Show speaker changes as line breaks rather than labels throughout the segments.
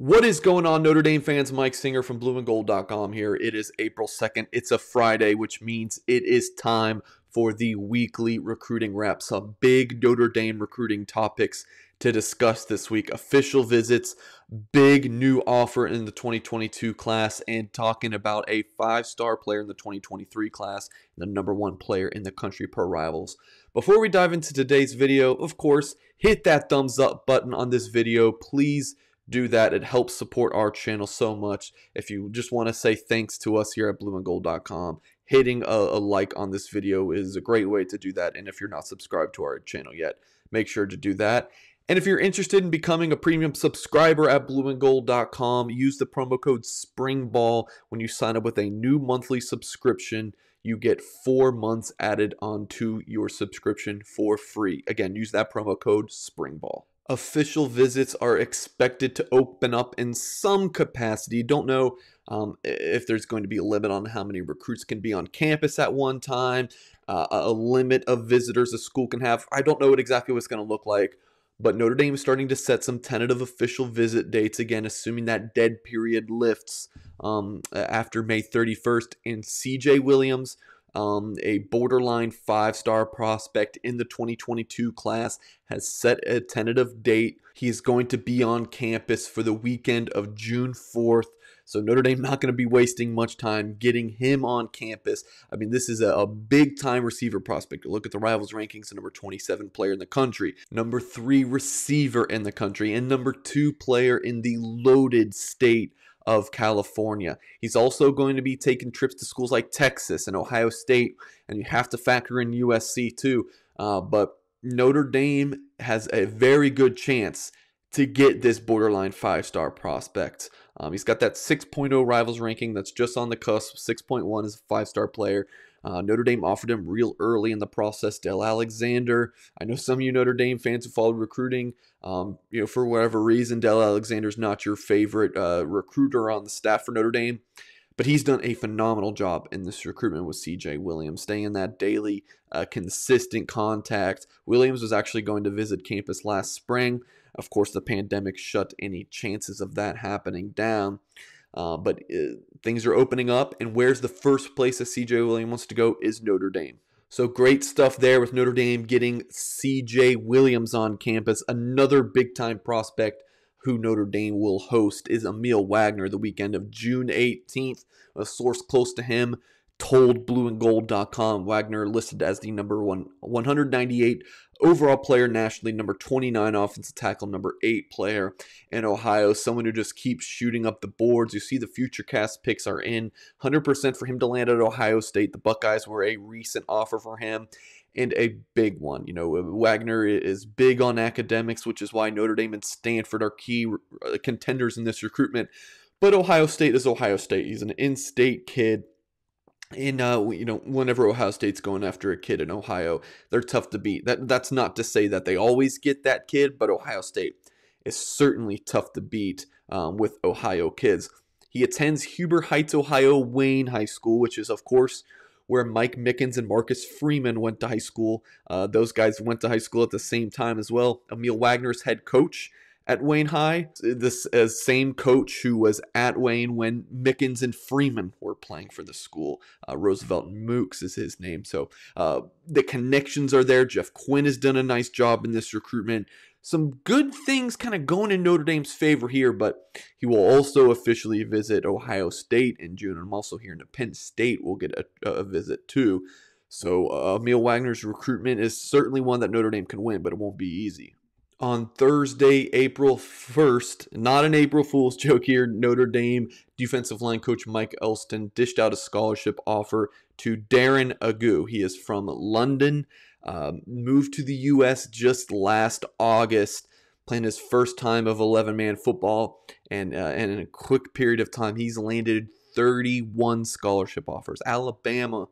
What is going on, Notre Dame fans? Mike Singer from blueandgold.com here. It is April 2nd. It's a Friday, which means it is time for the weekly recruiting wrap. Some big Notre Dame recruiting topics to discuss this week official visits, big new offer in the 2022 class, and talking about a five star player in the 2023 class, the number one player in the country per rivals. Before we dive into today's video, of course, hit that thumbs up button on this video. Please do that. It helps support our channel so much. If you just want to say thanks to us here at blueandgold.com, hitting a, a, like on this video is a great way to do that. And if you're not subscribed to our channel yet, make sure to do that. And if you're interested in becoming a premium subscriber at blueandgold.com, use the promo code SPRINGBALL when you sign up with a new monthly subscription. You get four months added onto your subscription for free. Again, use that promo code SPRINGBALL official visits are expected to open up in some capacity. Don't know um, if there's going to be a limit on how many recruits can be on campus at one time, uh, a limit of visitors a school can have. I don't know what exactly what's going to look like, but Notre Dame is starting to set some tentative official visit dates again, assuming that dead period lifts um, after May 31st. And CJ Williams um, a borderline five star prospect in the 2022 class, has set a tentative date. He is going to be on campus for the weekend of June 4th. So Notre Dame not going to be wasting much time getting him on campus. I mean, this is a, a, big time receiver prospect. Look at the rivals rankings, the number 27 player in the country, number three receiver in the country, and number two player in the loaded state of California. He's also going to be taking trips to schools like Texas and Ohio State, and you have to factor in USC too. Uh, but Notre Dame has a very good chance to get this borderline five star prospect. Um, he's got that 6.0 rivals ranking that's just on the cusp. 6.1 is a five star player. Uh, Notre Dame offered him real early in the process. Del Alexander. I know some of you Notre Dame fans who followed recruiting. Um, you know, for whatever reason, Del Alexander's not your favorite uh, recruiter on the staff for Notre Dame. But he's done a phenomenal job in this recruitment with CJ Williams, staying in that daily, uh, consistent contact. Williams was actually going to visit campus last spring. Of course, the pandemic shut any chances of that happening down. Uh, but uh, things are opening up, and where's the first place that CJ Williams wants to go is Notre Dame. So great stuff there with Notre Dame getting CJ Williams on campus. Another big time prospect who Notre Dame will host is Aamil Wagner the weekend of June 18th. A source close to him told blueandgold.com Wagner listed as the number one 198 overall player nationally, number 29 offensive tackle, number 8 player in Ohio, someone who just keeps shooting up the boards. You see the future cast picks are in 100% for him to land at Ohio State. The Buckeyes were a recent offer for him and a big one. You know, Wagner is big on academics, which is why Notre Dame and Stanford are key contenders in this recruitment. But Ohio State is Ohio State. He's an in-state kid in uh, you know whenever Ohio State's going after a kid in Ohio, they're tough to beat. That that's not to say that they always get that kid, but Ohio State is certainly tough to beat um, with Ohio kids. He attends Huber Heights, Ohio Wayne High School, which is of course where Mike Mickens and Marcus Freeman went to high school. Uh, those guys went to high school at the same time as well. Aamil Wagner's head coach at Wayne High. This uh, same coach who was at Wayne when Mickens and Freeman were playing for the school. Uh, Roosevelt Mukes is his name. So uh, the connections are there. Jeff Quinn has done a nice job in this recruitment. Some good things kind of going in Notre Dame's favor here, but he will also officially visit Ohio State in June. I'm also hearing that Penn State will get a, a visit too. So uh, Aamil Wagner's recruitment is certainly one that Notre Dame can win, but it won't be easy on Thursday, April 1st. Not an April Fool's joke here. Notre Dame defensive line coach Mike Elston dished out a scholarship offer to Darren Agu. He is from London, um, moved to the U.S. just last August, playing his first time of 11 man football. And, uh, and in a quick period of time, he's landed 31 scholarship offers. Alabama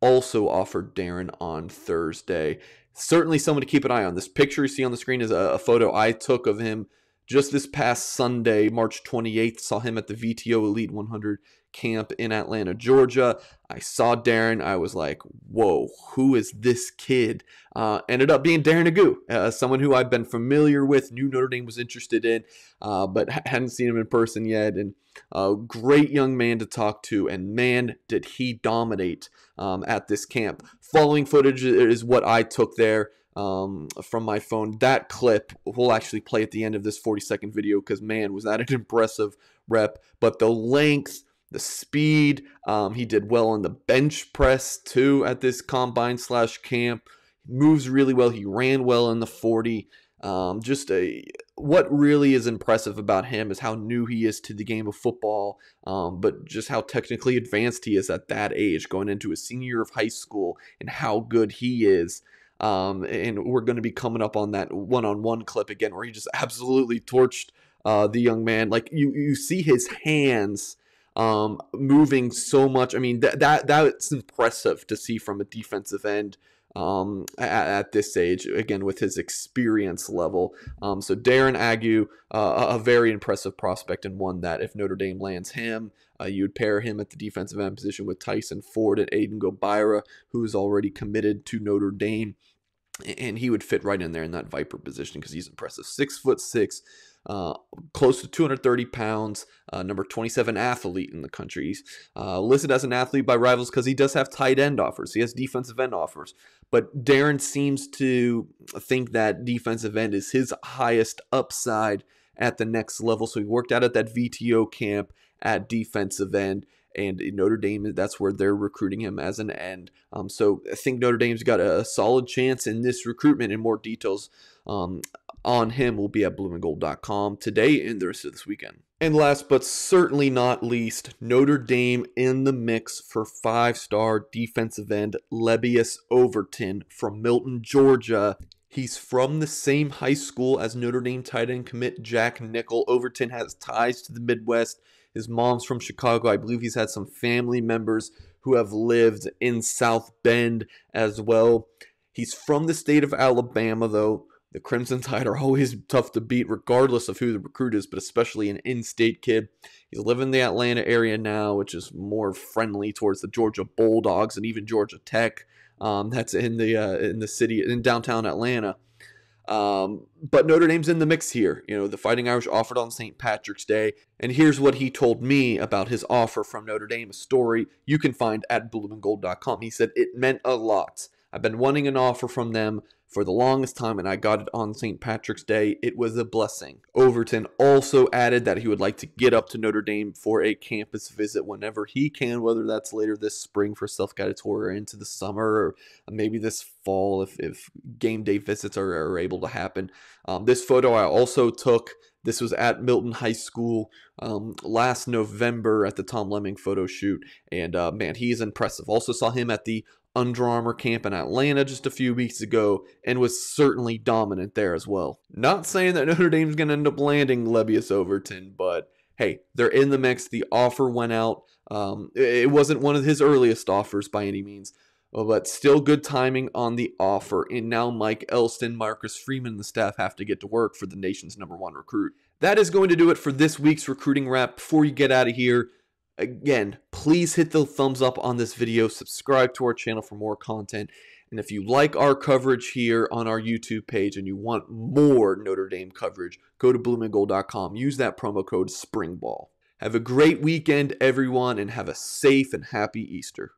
also offered Darren on Thursday certainly someone to keep an eye on. This picture you see on the screen is a, a photo I took of him Just this past Sunday, March 28th, saw him at the VTO Elite 100 camp in Atlanta, Georgia. I saw Darren. I was like, whoa, who is this kid? Uh, ended up being Darren Agu, uh, someone who I've been familiar with, knew Notre Dame was interested in, uh, but hadn't seen him in person yet. And a great young man to talk to. And man, did he dominate um, at this camp. Following footage is what I took there um, from my phone. That clip we'll actually play at the end of this 40 second video because man, was that an impressive rep. But the length, the speed, um, he did well on the bench press too at this combine slash camp. moves really well. He ran well in the 40. Um, just a what really is impressive about him is how new he is to the game of football, um, but just how technically advanced he is at that age, going into his senior year of high school, and how good he is. Um, and we're going to be coming up on that one-on-one clip again, where he just absolutely torched uh, the young man. Like you, you see his hands um, moving so much. I mean, that that that's impressive to see from a defensive end um, at, at, this age, again, with his experience level. Um, so Darren Agu, uh, a very impressive prospect and one that if Notre Dame lands him, uh, you would pair him at the defensive end position with Tyson Ford and Aiden Gobaira, who is already committed to Notre Dame. And he would fit right in there in that Viper position because he's impressive. Six foot six, uh, close to 230 pounds, uh, number 27 athlete in the country. He's uh, listed as an athlete by rivals because he does have tight end offers. He has defensive end offers. But Darren seems to think that defensive end is his highest upside at the next level. So he worked out at that VTO camp at defensive end. And Notre Dame, that's where they're recruiting him as an end. Um, so I think Notre Dame's got a, solid chance in this recruitment. And more details um, on him will be at blueandgold.com today and the rest of this weekend. And last but certainly not least, Notre Dame in the mix for five star defensive end Lebbeus Overton from Milton, Georgia. He's from the same high school as Notre Dame tight end commit Jack Nickel. Overton has ties to the Midwest. His mom's from Chicago. I believe he's had some family members who have lived in South Bend as well. He's from the state of Alabama, though. The Crimson Tide are always tough to beat, regardless of who the recruit is, but especially an in state kid. He's living in the Atlanta area now, which is more friendly towards the Georgia Bulldogs and even Georgia Tech. Um, that's in the uh, in the city in downtown Atlanta. Um, but Notre Dame's in the mix here. You know, the Fighting Irish offered on St. Patrick's Day. And here's what he told me about his offer from Notre Dame, a story you can find at blueandgold.com. He said, It meant a lot. I've been wanting an offer from them for the longest time, and I got it on St. Patrick's Day. It was a blessing. Overton also added that he would like to get up to Notre Dame for a campus visit whenever he can, whether that's later this spring for self guided tour or into the summer, or maybe this fall if, if game day visits are, are able to happen. Um, this photo I also took. This was at Milton High School um, last November at the Tom Lemming photo shoot, and uh, man, he's impressive. Also saw him at the under Armour camp in Atlanta just a few weeks ago and was certainly dominant there as well. Not saying that Notre Dame's going to end up landing Lebbeus Overton, but hey, they're in the mix. The offer went out. Um, it wasn't one of his earliest offers by any means, but still good timing on the offer. And now Mike Elston, Marcus Freeman, and the staff have to get to work for the nation's number one recruit. That is going to do it for this week's recruiting wrap. Before you get out of here, Again, please hit the thumbs up on this video, subscribe to our channel for more content, and if you like our coverage here on our YouTube page and you want more Notre Dame coverage, go to blueandgold.com. Use that promo code SPRINGBALL. Have a great weekend, everyone, and have a safe and happy Easter.